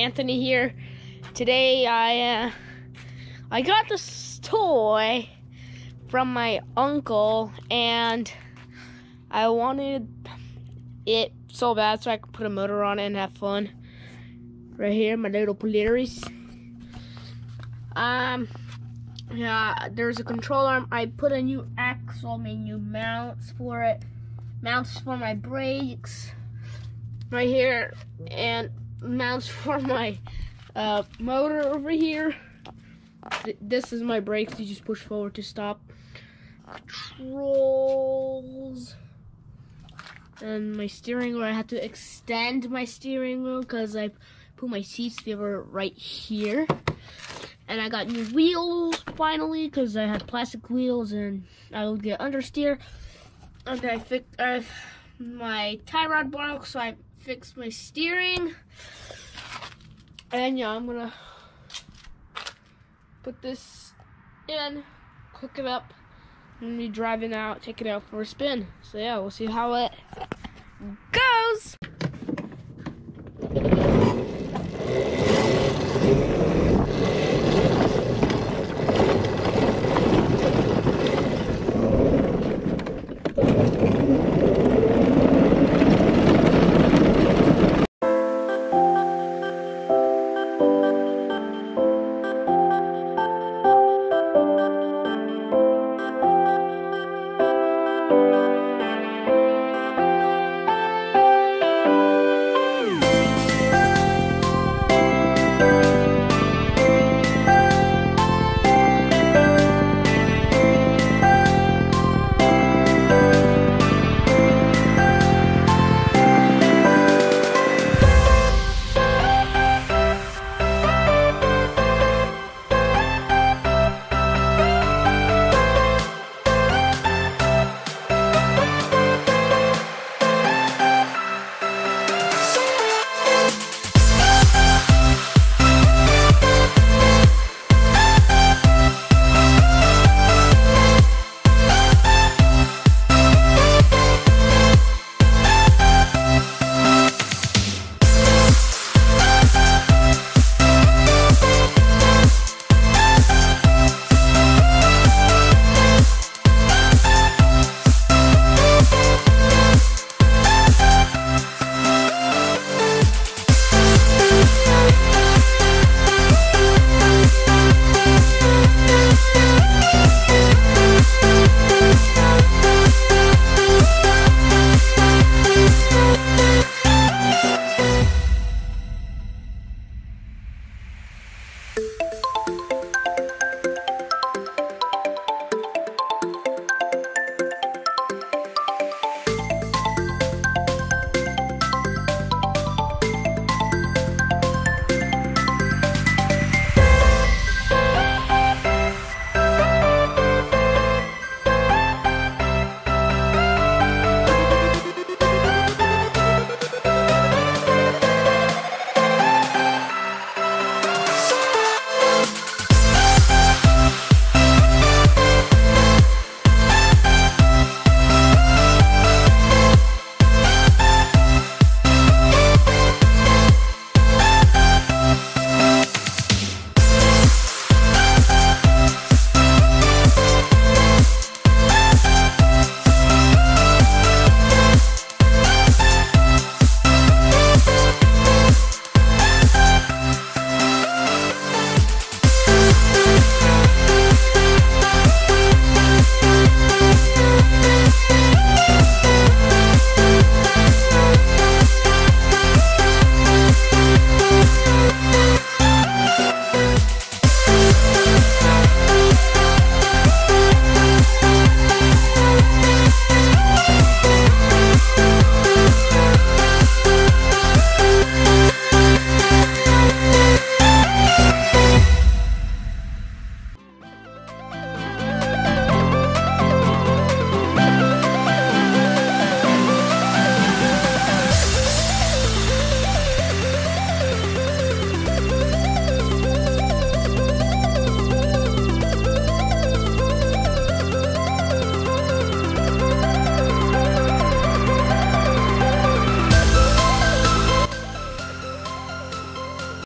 Anthony here. Today I uh, I got this toy from my uncle and I wanted it so bad so I could put a motor on it and have fun. Right here, my little Polaris. Um yeah, there's a control arm. I put a new axle, I new mounts for it. Mounts for my brakes right here and mounts for my uh, motor over here. This is my brakes. You just push forward to stop. Controls. And my steering wheel. I had to extend my steering wheel because I put my seats. They were right here. And I got new wheels finally because I had plastic wheels and I would get understeer. And I fixed uh, my tie rod broke, so I fixed my steering. And yeah, I'm gonna put this in, hook it up, and be driving out, take it out for a spin. So yeah, we'll see how it